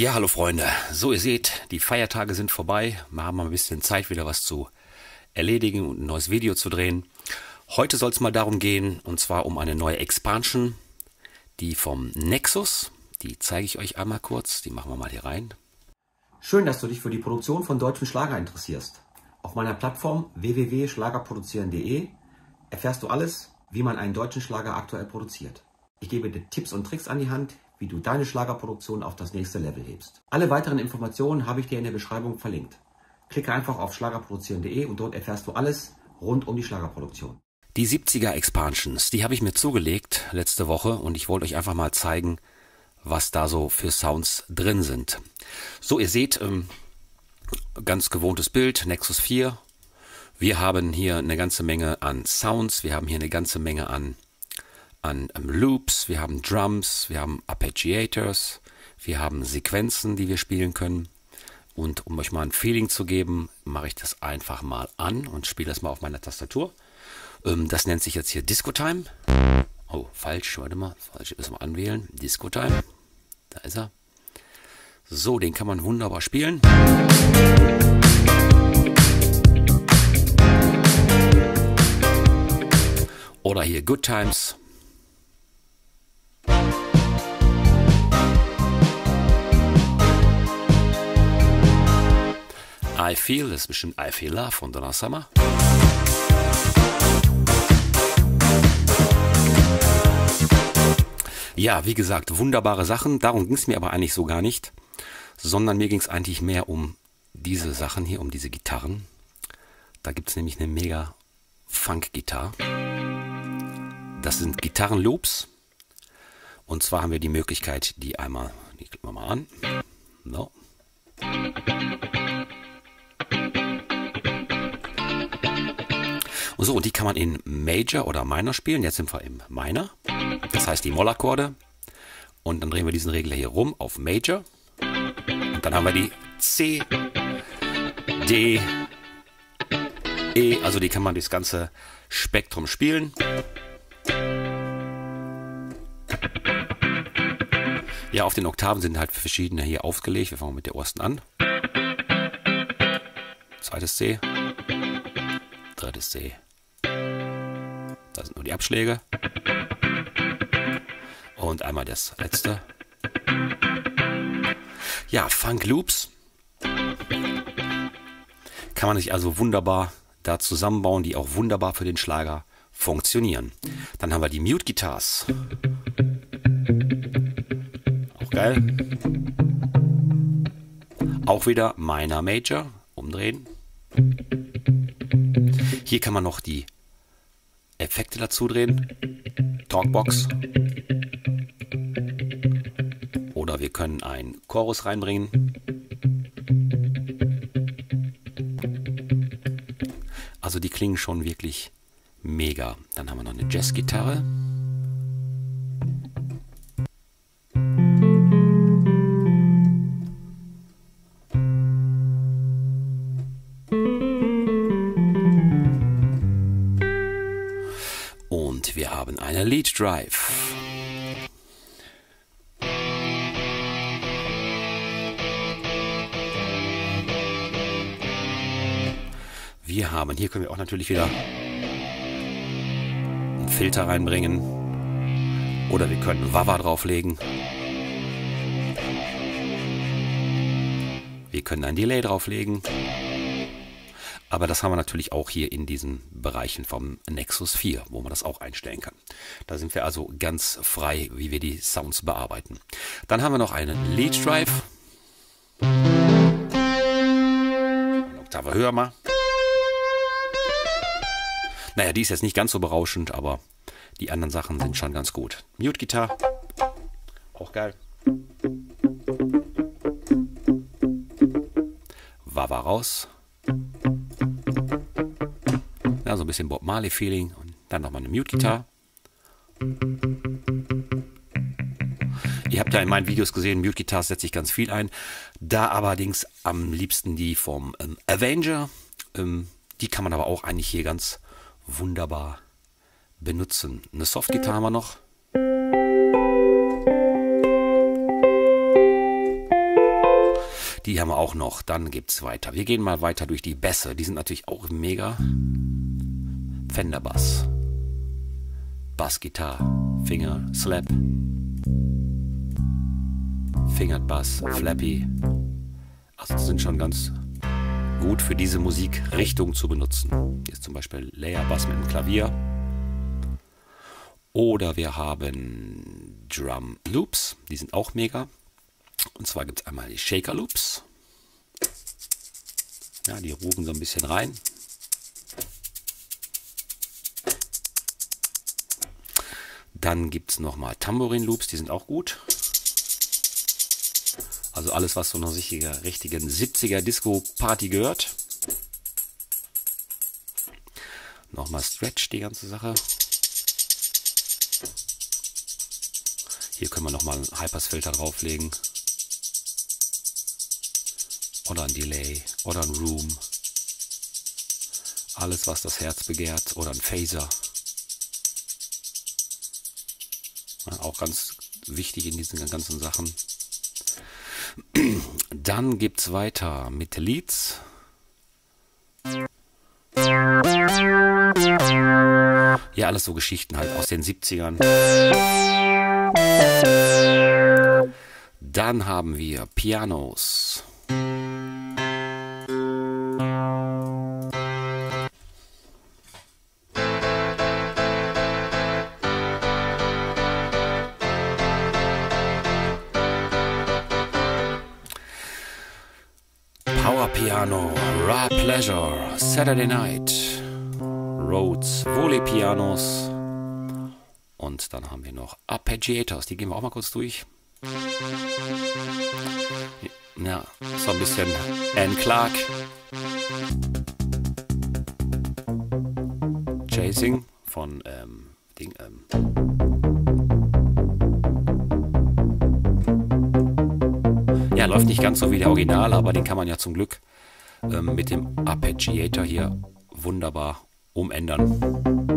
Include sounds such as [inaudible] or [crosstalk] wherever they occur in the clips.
Ja, hallo Freunde. So, ihr seht, die Feiertage sind vorbei. Wir haben ein bisschen Zeit, wieder was zu erledigen und ein neues Video zu drehen. Heute soll es mal darum gehen, und zwar um eine neue Expansion, die vom Nexus. Die zeige ich euch einmal kurz. Die machen wir mal hier rein. Schön, dass du dich für die Produktion von deutschen Schlager interessierst. Auf meiner Plattform www.schlagerproduzieren.de erfährst du alles, wie man einen deutschen Schlager aktuell produziert. Ich gebe dir Tipps und Tricks an die Hand, wie du deine Schlagerproduktion auf das nächste Level hebst. Alle weiteren Informationen habe ich dir in der Beschreibung verlinkt. Klicke einfach auf schlagerproduzieren.de und dort erfährst du alles rund um die Schlagerproduktion. Die 70er Expansions, die habe ich mir zugelegt letzte Woche und ich wollte euch einfach mal zeigen, was da so für Sounds drin sind. So, ihr seht, ähm, ganz gewohntes Bild, Nexus 4. Wir haben hier eine ganze Menge an Sounds, wir haben hier eine ganze Menge an, an um, Loops, wir haben Drums, wir haben Arpeggiators, wir haben Sequenzen, die wir spielen können. Und um euch mal ein Feeling zu geben, mache ich das einfach mal an und spiele das mal auf meiner Tastatur. Ähm, das nennt sich jetzt hier Disco Time. Oh, falsch, warte mal, falsch, müssen wir anwählen. Disco Time. Da ist er. So, den kann man wunderbar spielen. Oder hier Good Times. I Feel, das ist bestimmt I Feel Love von Donna Summer. Ja, wie gesagt, wunderbare Sachen. Darum ging es mir aber eigentlich so gar nicht, sondern mir ging es eigentlich mehr um diese Sachen hier, um diese Gitarren. Da gibt es nämlich eine mega Funk-Gitarre. Das sind Gitarrenloops. Und zwar haben wir die Möglichkeit, die einmal, die klicken wir mal an. So. So, und die kann man in Major oder Minor spielen. Jetzt sind wir im Minor. Das heißt die Mollakkorde. Und dann drehen wir diesen Regler hier rum auf Major. Und dann haben wir die C, D, E. Also die kann man das ganze Spektrum spielen. Ja, auf den Oktaven sind halt verschiedene hier aufgelegt. Wir fangen mit der ersten an. Zweites C. Drittes C. Nur die Abschläge. Und einmal das letzte. Ja, Funk Loops. Kann man sich also wunderbar da zusammenbauen, die auch wunderbar für den Schlager funktionieren. Dann haben wir die Mute Guitars. Auch geil. Auch wieder Minor Major. Umdrehen. Hier kann man noch die Effekte dazu drehen. Talkbox. Oder wir können einen Chorus reinbringen. Also die klingen schon wirklich mega. Dann haben wir noch eine Jazzgitarre. Haben eine Lead Drive. Wir haben, hier können wir auch natürlich wieder einen Filter reinbringen. Oder wir können Wawa drauflegen. Wir können ein Delay drauflegen. Aber das haben wir natürlich auch hier in diesen Bereichen vom Nexus 4, wo man das auch einstellen kann. Da sind wir also ganz frei, wie wir die Sounds bearbeiten. Dann haben wir noch einen Lead Drive. Eine Oktave höher mal. Naja, die ist jetzt nicht ganz so berauschend, aber die anderen Sachen sind schon ganz gut. Mute Gitarre. Auch geil. Wawa raus. Bisschen Bob Marley Feeling und dann nochmal eine Mute Gitarre. Ihr habt ja in meinen Videos gesehen, Mute Guitars setze ich ganz viel ein. Da allerdings am liebsten die vom ähm, Avenger. Ähm, die kann man aber auch eigentlich hier ganz wunderbar benutzen. Eine Softgitarre haben wir noch. Die haben wir auch noch. Dann gibt's weiter. Wir gehen mal weiter durch die Bässe. Die sind natürlich auch mega. Fender Bass. Bassgitarre. Finger Slap. Fingered Bass. Flappy. Also sind schon ganz gut für diese Musikrichtung zu benutzen. Hier ist zum Beispiel Layer Bass mit dem Klavier. Oder wir haben Drum Loops, die sind auch mega. Und zwar gibt es einmal die Shaker Loops. Ja, die rufen so ein bisschen rein. Dann gibt es nochmal Tambourin Loops, die sind auch gut. Also alles, was so einer richtigen 70er Disco Party gehört. Nochmal Stretch, die ganze Sache. Hier können wir nochmal einen Hypersfilter drauflegen. Oder ein Delay. Oder ein Room. Alles, was das Herz begehrt. Oder ein Phaser. Auch ganz wichtig in diesen ganzen Sachen. [clears throat] Dann gibt es weiter mit Leads. Ja, alles so Geschichten halt aus den 70ern. Dann haben wir Pianos. Piano, Raw Pleasure, Saturday Night, Rhodes, Volley Pianos und dann haben wir noch Arpeggiators, die gehen wir auch mal kurz durch. Ja, so ein bisschen Anne Clark. Chasing von ähm, Ding, ähm. Ja, läuft nicht ganz so wie der Original, aber den kann man ja zum Glück ähm, mit dem Arpeggiator hier wunderbar umändern.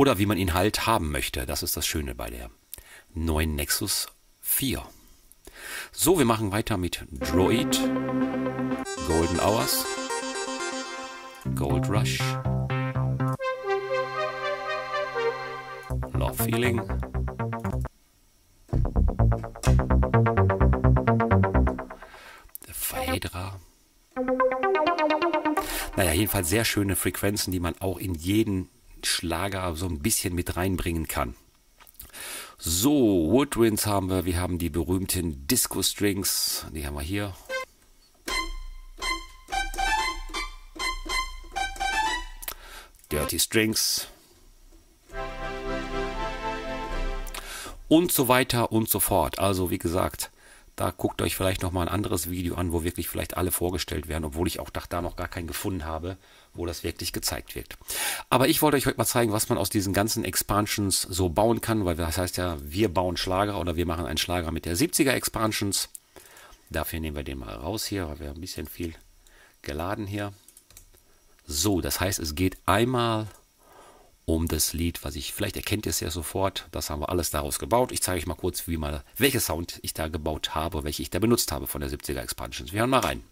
oder wie man ihn halt haben möchte. Das ist das Schöne bei der neuen Nexus 4. So, wir machen weiter mit Droid, Golden Hours, Gold Rush, Love Feeling, Phaedra. Naja, jedenfalls sehr schöne Frequenzen, die man auch in jeden Schlager so ein bisschen mit reinbringen kann. So, Woodwinds haben wir. Wir haben die berühmten Disco Strings. Die haben wir hier. Dirty Strings. Und so weiter und so fort. Also wie gesagt, da guckt euch vielleicht noch mal ein anderes Video an, wo wirklich vielleicht alle vorgestellt werden, obwohl ich auch da noch gar keinen gefunden habe, wo das wirklich gezeigt wird. Aber ich wollte euch heute mal zeigen, was man aus diesen ganzen Expansions so bauen kann, weil das heißt ja, wir bauen Schlager oder wir machen einen Schlager mit der 70er Expansions. Dafür nehmen wir den mal raus hier, weil wir ein bisschen viel geladen hier. So, das heißt, es geht einmal um das Lied, was ich, vielleicht erkennt ihr es ja sofort, das haben wir alles daraus gebaut. Ich zeige euch mal kurz, wie mal, welche Sound ich da gebaut habe, welche ich da benutzt habe von der 70er Expansions. Wir hören mal rein.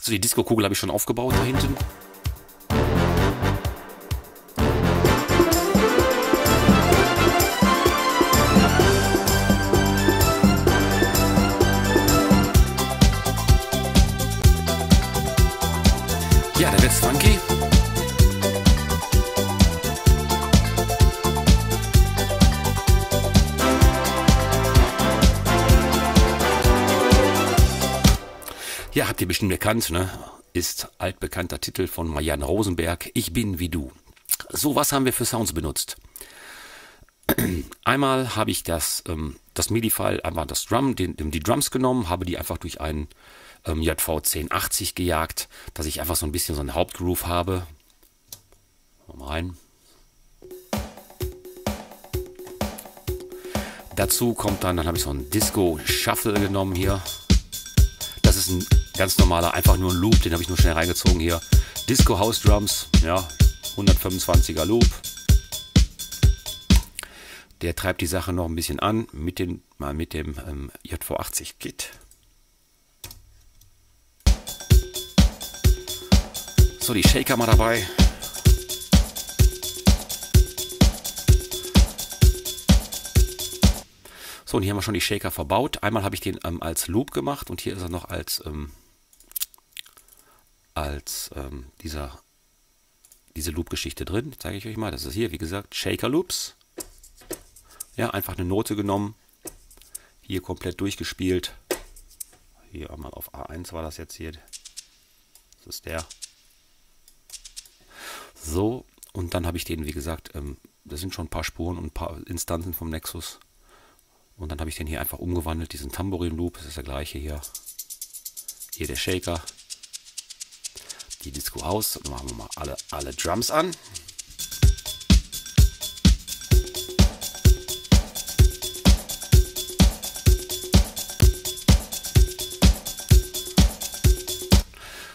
So, die Disco-Kugel habe ich schon aufgebaut da hinten. Bestimmt erkannt, ne? Ist altbekannter Titel von Marianne Rosenberg. Ich bin wie du. So, was haben wir für Sounds benutzt? Einmal habe ich das, ähm, das MIDI-File, einfach das Drum, den, die Drums genommen, habe die einfach durch einen ähm, JV 1080 gejagt, dass ich einfach so ein bisschen so einen Hauptgroove habe. Mal rein. Dazu kommt dann, dann habe ich so einen Disco Shuffle genommen hier. Das ist ein ganz normaler, einfach nur ein Loop, den habe ich nur schnell reingezogen hier. Disco House Drums, ja, 125er Loop. Der treibt die Sache noch ein bisschen an mit, den, mal mit dem ähm, JV80 Kit. So, die Shaker mal dabei. So, und hier haben wir schon die Shaker verbaut. Einmal habe ich den ähm, als Loop gemacht und hier ist er noch als, ähm, als ähm, dieser, diese Loop-Geschichte drin. Zeige ich euch mal. Das ist hier, wie gesagt, Shaker Loops. Ja, einfach eine Note genommen. Hier komplett durchgespielt. Hier einmal auf A1 war das jetzt hier. Das ist der. So, und dann habe ich den, wie gesagt, ähm, das sind schon ein paar Spuren und ein paar Instanzen vom Nexus. Und dann habe ich den hier einfach umgewandelt, diesen Tambourin Loop, das ist der gleiche hier. Hier der Shaker. Die Disco aus. Dann machen wir mal alle, alle Drums an.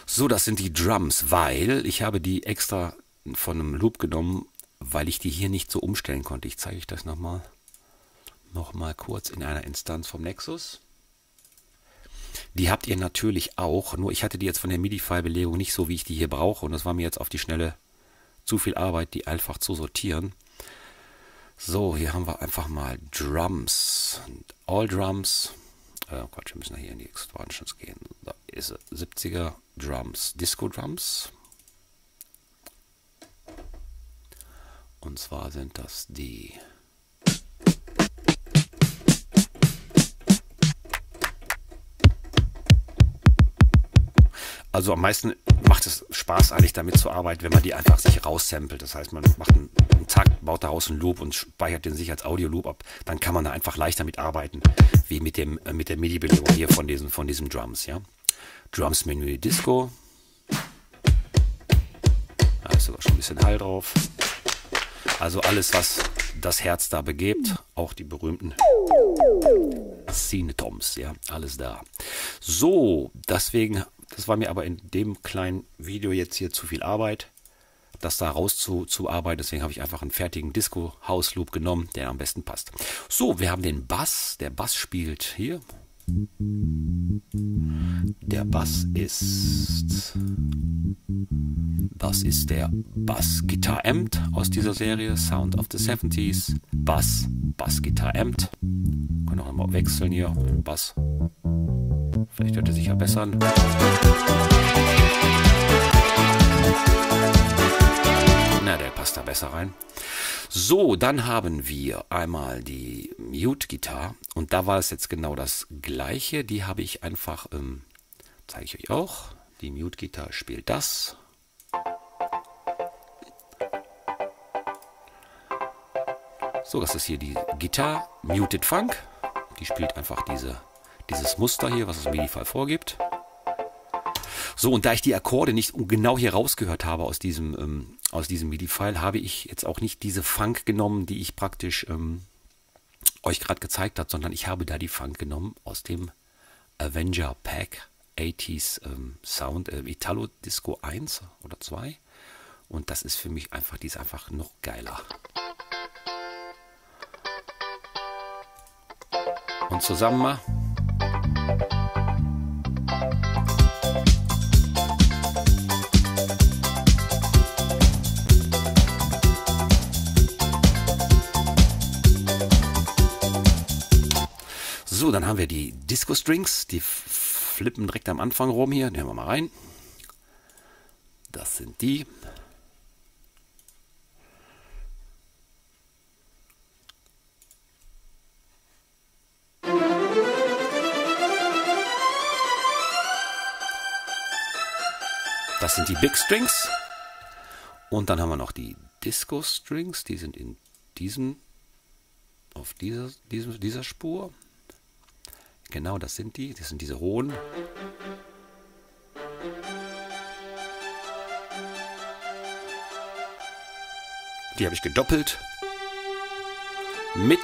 So, das sind die Drums, weil ich habe die extra von einem Loop genommen, weil ich die hier nicht so umstellen konnte. Ich zeige euch das nochmal noch kurz in einer Instanz vom Nexus. Die habt ihr natürlich auch, nur ich hatte die jetzt von der MIDI-File-Belegung nicht so, wie ich die hier brauche. Und das war mir jetzt auf die Schnelle zu viel Arbeit, die einfach zu sortieren. So, hier haben wir einfach mal Drums. All Drums. Äh, Quatsch, wir müssen hier in die Expansions gehen. Da ist 70er Drums, Disco Drums. Und zwar sind das die Also am meisten macht es Spaß eigentlich damit zu arbeiten, wenn man die einfach sich raussampelt. Das heißt, man macht einen, einen Takt, baut daraus einen Loop und speichert den sich als Audio-Loop ab. Dann kann man da einfach leichter mit arbeiten, wie mit dem äh, mit der MIDI-Belegung hier von diesen von diesen Drums, ja. Drums Menü Disco. Da ist sogar schon ein bisschen Hall drauf. Also alles, was das Herz da begebt, auch die berühmten Cinetoms, ja, alles da. So, deswegen das war mir aber in dem kleinen Video jetzt hier zu viel Arbeit, das da rauszuarbeiten. Deswegen habe ich einfach einen fertigen Disco-House-Loop genommen, der am besten passt. So, wir haben den Bass. Der Bass spielt hier. Der Bass ist. Das ist der Bass Guitar Amt aus dieser Serie Sound of the 70s. Bass, Bass Guitar Amt. Können auch immer wechseln hier. Bass. Vielleicht hört er sich ja besser an. Na, der passt da besser rein. So, dann haben wir einmal die Mute-Gitarre. Und da war es jetzt genau das gleiche. Die habe ich einfach, ähm, zeige ich euch auch. Die Mute-Gitarre spielt das. So, das ist hier die Gitarre Muted Funk. Die spielt einfach diese dieses Muster hier, was das MIDI-File vorgibt. So, und da ich die Akkorde nicht genau hier rausgehört habe aus diesem, ähm, aus diesem MIDI-File, habe ich jetzt auch nicht diese Funk genommen, die ich praktisch ähm, euch gerade gezeigt habe, sondern ich habe da die Funk genommen aus dem Avenger Pack 80s ähm, Sound, äh, Italo Disco 1 oder 2. Und das ist für mich einfach, die ist einfach noch geiler. Und zusammen mal. So, dann haben wir die Disco Strings, die flippen direkt am Anfang rum hier. Nehmen wir mal rein. Das sind die. Das sind die Big Strings. Und dann haben wir noch die Disco Strings, die sind in diesem, auf dieser, diesem, dieser Spur. Genau, das sind die. Das sind diese hohen. Die habe ich gedoppelt mit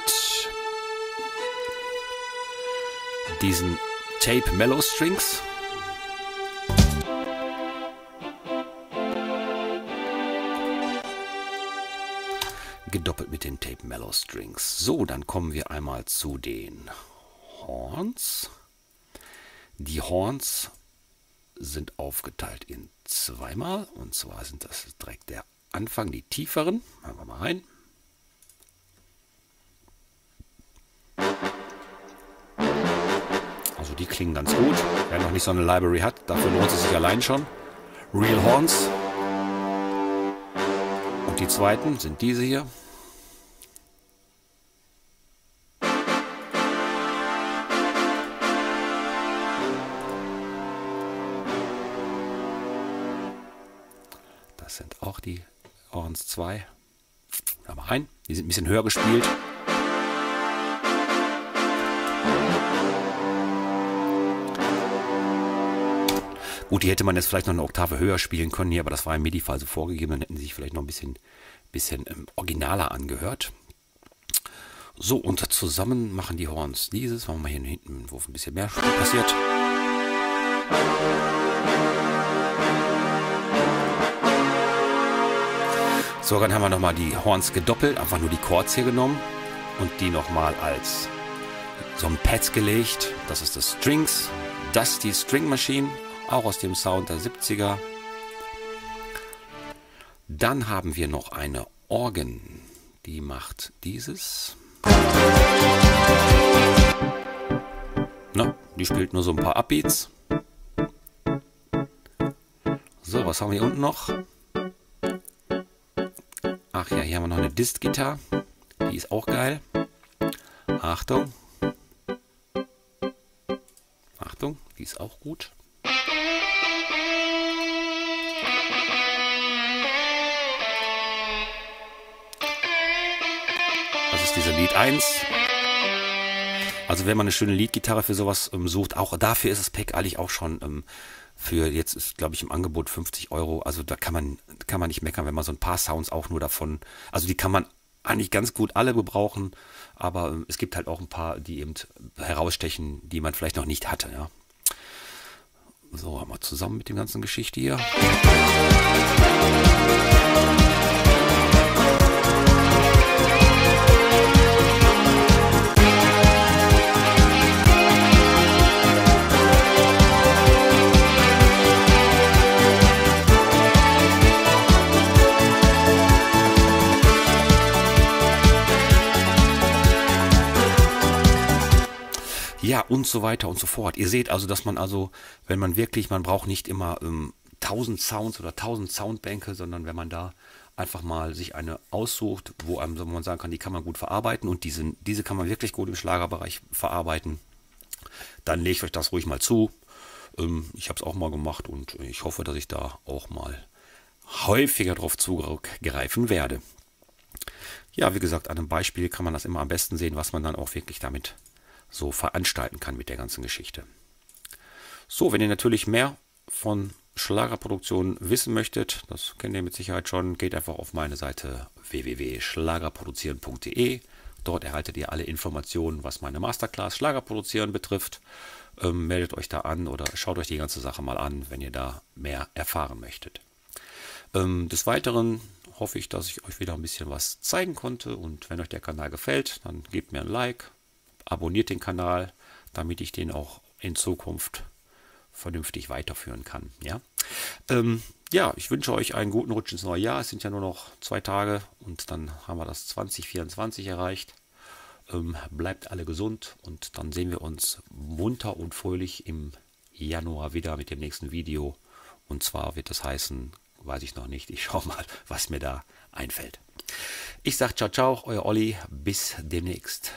diesen Tape Mellow Strings. Gedoppelt mit den Tape Mellow Strings. So, dann kommen wir einmal zu den Horns. Die Horns sind aufgeteilt in zweimal. Und zwar sind das direkt der Anfang, die tieferen. Machen wir mal rein. Also die klingen ganz gut. Wer noch nicht so eine Library hat, dafür lohnt es sich allein schon. Real Horns. Die zweiten sind diese hier. Das sind auch die Horns 2. Da mal rein. Die sind ein bisschen höher gespielt. Gut, die hätte man jetzt vielleicht noch eine Oktave höher spielen können hier, aber das war im MIDI-Fall so vorgegeben, dann hätten sie sich vielleicht noch ein bisschen, bisschen ähm, originaler angehört. So, und zusammen machen die Horns dieses. Machen wir mal hier hinten, wo ein bisschen mehr passiert. So, dann haben wir nochmal die Horns gedoppelt, einfach nur die Chords hier genommen und die nochmal als so ein Pads gelegt. Das ist das Strings, das die String Machine auch aus dem Sound der 70er. Dann haben wir noch eine Organ, die macht dieses. Na, die spielt nur so ein paar Upbeats. So, was haben wir hier unten noch? Ach ja, hier haben wir noch eine Dist-Gitarre. Die ist auch geil. Achtung. Achtung, die ist auch gut. Ist dieser Lied 1. Also wenn man eine schöne Leadgitarre für sowas ähm, sucht, auch dafür ist das Pack eigentlich auch schon ähm, für jetzt ist glaube ich im Angebot 50 Euro. Also da kann man kann man nicht meckern, wenn man so ein paar Sounds auch nur davon, also die kann man eigentlich ganz gut alle gebrauchen, aber ähm, es gibt halt auch ein paar, die eben herausstechen, die man vielleicht noch nicht hatte, ja. So, haben wir zusammen mit dem ganzen Geschichte hier. Ja, und so weiter und so fort. Ihr seht also, dass man also, wenn man wirklich, man braucht nicht immer ähm, 1000 Sounds oder 1000 Soundbänke, sondern wenn man da einfach mal sich eine aussucht, wo einem so man sagen kann, die kann man gut verarbeiten und diese, diese kann man wirklich gut im Schlagerbereich verarbeiten, dann lege ich euch das ruhig mal zu. Ähm, ich habe es auch mal gemacht und ich hoffe, dass ich da auch mal häufiger drauf zugreifen werde. Ja, wie gesagt, an einem Beispiel kann man das immer am besten sehen, was man dann auch wirklich damit so veranstalten kann mit der ganzen Geschichte. So, wenn ihr natürlich mehr von Schlagerproduktion wissen möchtet, das kennt ihr mit Sicherheit schon, geht einfach auf meine Seite www.schlagerproduzieren.de. Dort erhaltet ihr alle Informationen, was meine Masterclass Schlagerproduzieren betrifft. Ähm, meldet euch da an oder schaut euch die ganze Sache mal an, wenn ihr da mehr erfahren möchtet. Ähm, des Weiteren hoffe ich, dass ich euch wieder ein bisschen was zeigen konnte und wenn euch der Kanal gefällt, dann gebt mir ein Like, abonniert den Kanal, damit ich den auch in Zukunft vernünftig weiterführen kann. Ja, ähm, ja ich wünsche euch einen guten Rutsch ins neue Jahr. Es sind ja nur noch zwei Tage und dann haben wir das 2024 erreicht. Ähm, bleibt alle gesund und dann sehen wir uns munter und fröhlich im Januar wieder mit dem nächsten Video. Und zwar wird es heißen, weiß ich noch nicht, ich schaue mal, was mir da einfällt. Ich sage ciao, ciao, euer Olli, bis demnächst.